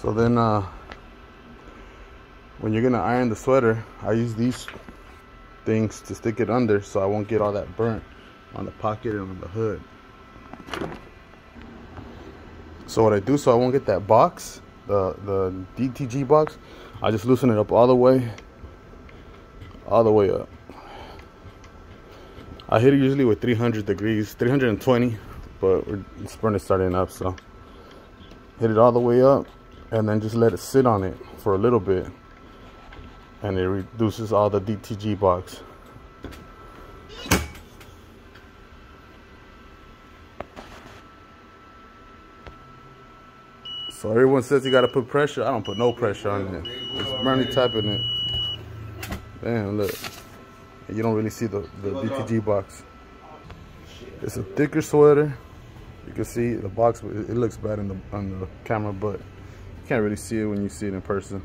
So then uh, when you're gonna iron the sweater, I use these things to stick it under so I won't get all that burnt on the pocket and on the hood. So what I do so I won't get that box, the, the DTG box, I just loosen it up all the way, all the way up. I hit it usually with 300 degrees, 320, but it's burning starting up, so hit it all the way up and then just let it sit on it for a little bit and it reduces all the DTG box. So everyone says you gotta put pressure. I don't put no pressure on it. It's burning tapping it. Damn, look. You don't really see the, the DTG box. It's a thicker sweater. You can see the box, it looks bad in the, on the camera, but can't really see it when you see it in person.